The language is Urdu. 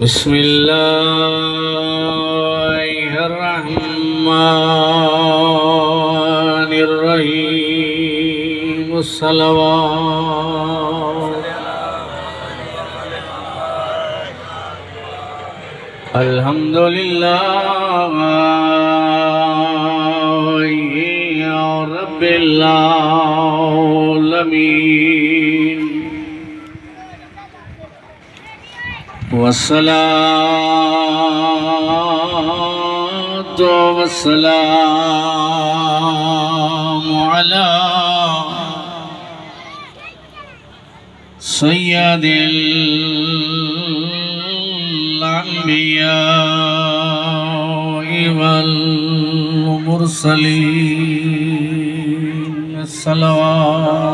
بسم الله الرحمن الرحيم. الصلوات. الحمد لله رب العالمين. والصلاة والسلام على سيد الأنبياء والمرسلين الصلوات